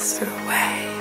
survey.